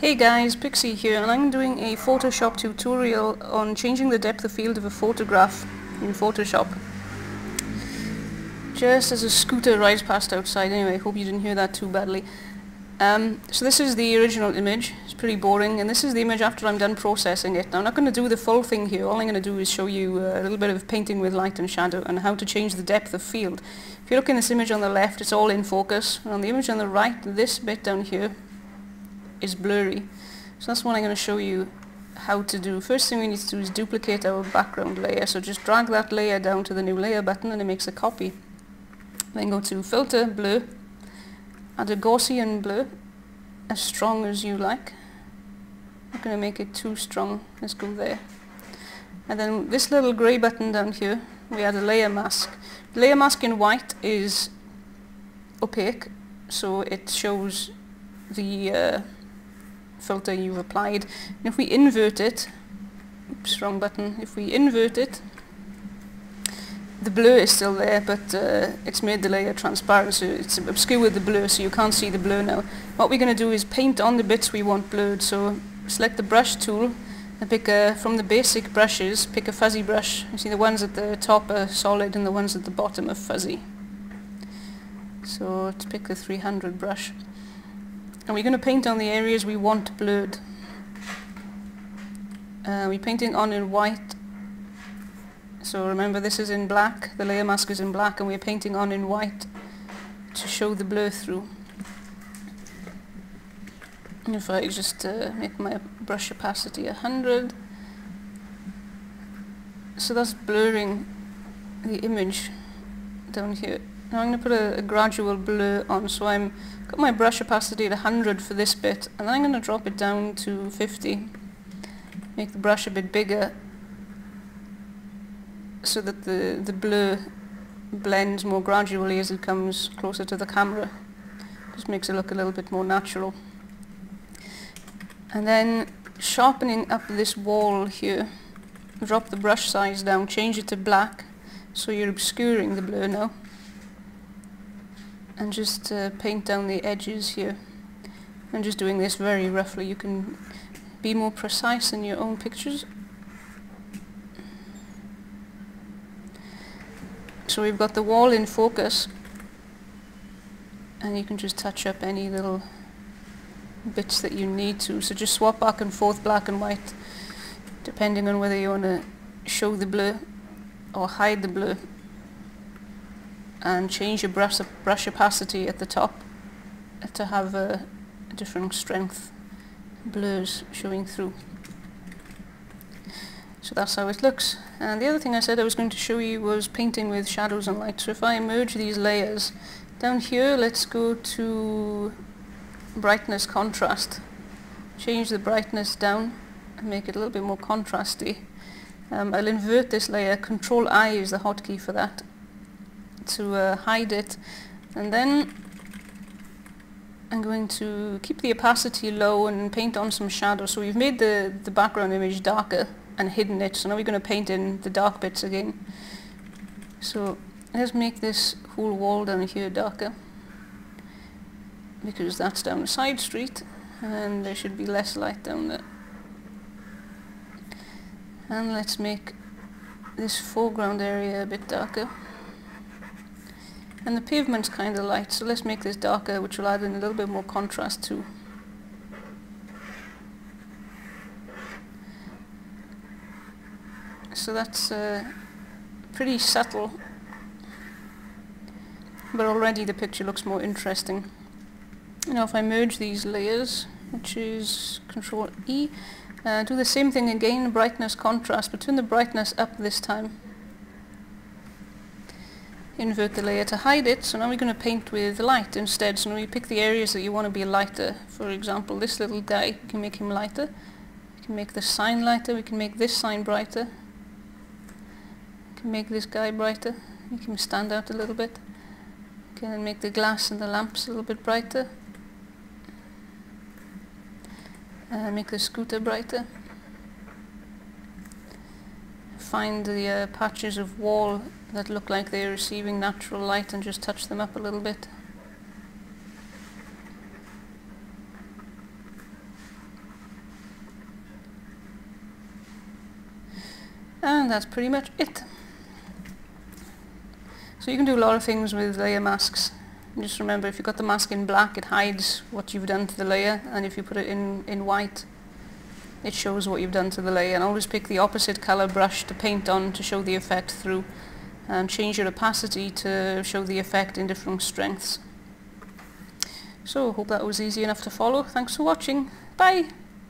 Hey guys, Pixie here and I'm doing a Photoshop tutorial on changing the depth of field of a photograph in Photoshop. Just as a scooter rides past outside, anyway, hope you didn't hear that too badly. Um, so this is the original image, it's pretty boring, and this is the image after I'm done processing it. Now I'm not going to do the full thing here, all I'm going to do is show you uh, a little bit of painting with light and shadow and how to change the depth of field. If you look in this image on the left, it's all in focus, and on the image on the right, this bit down here is blurry. So that's what I'm going to show you how to do. First thing we need to do is duplicate our background layer. So just drag that layer down to the new layer button and it makes a copy. Then go to filter, blur, add a Gaussian blur, as strong as you like. I'm not going to make it too strong, let's go there. And then this little grey button down here, we add a layer mask. The layer mask in white is opaque, so it shows the uh, filter you've applied. And if we invert it, oops, wrong button, if we invert it, the blur is still there, but uh, it's made the layer transparent, so it's obscured the blur, so you can't see the blur now. What we're going to do is paint on the bits we want blurred, so select the brush tool, and pick a, from the basic brushes, pick a fuzzy brush. You see the ones at the top are solid and the ones at the bottom are fuzzy. So let's pick the 300 brush. And we're going to paint on the areas we want blurred. Uh, we're painting on in white. So remember this is in black, the layer mask is in black and we're painting on in white to show the blur through. If I just uh, make my brush opacity 100, so that's blurring the image down here. Now I'm going to put a, a, gradual blur on, so I'm got my brush opacity at 100 for this bit, and then I'm going to drop it down to 50. Make the brush a bit bigger, so that the, the blur blends more gradually as it comes closer to the camera. Just makes it look a little bit more natural. And then sharpening up this wall here, drop the brush size down, change it to black, so you're obscuring the blur now and just uh, paint down the edges here. I'm just doing this very roughly. You can be more precise in your own pictures. So we've got the wall in focus and you can just touch up any little bits that you need to. So just swap back and forth black and white depending on whether you want to show the blur or hide the blur and change your brush, brush opacity at the top to have a, different strength blurs showing through. So that's how it looks. And the other thing I said I was going to show you was painting with shadows and light. So if I merge these layers, down here let's go to brightness contrast. Change the brightness down and make it a little bit more contrasty. Um, I'll invert this layer, Control I is the hotkey for that to uh, hide it and then I'm going to keep the opacity low and paint on some shadow. So we've made the, the background image darker and hidden it. So now we're going to paint in the dark bits again. So let's make this whole wall down here darker because that's down a side street and there should be less light down there. And let's make this foreground area a bit darker. And the pavement's kind of light, so let's make this darker, which will add in a little bit more contrast too. So that's uh, pretty subtle, but already the picture looks more interesting. Now if I merge these layers, which is Control E, uh, do the same thing again, brightness, contrast, but turn the brightness up this time invert the layer to hide it. So now we're going to paint with light instead. So now you pick the areas that you want to be lighter. For example, this little guy, we can make him lighter. We can make the sign lighter. We can make this sign brighter. We can make this guy brighter. Make him stand out a little bit. We can make the glass and the lamps a little bit brighter. Uh, make the scooter brighter find the uh, patches of wall that look like they're receiving natural light and just touch them up a little bit. And that's pretty much it. So you can do a lot of things with layer masks. And just remember, if you've got the mask in black, it hides what you've done to the layer, and if you put it in, in white, it shows what you've done to the layer and always pick the opposite colour brush to paint on to show the effect through and change your opacity to show the effect in different strengths. So hope that was easy enough to follow. Thanks for watching. Bye!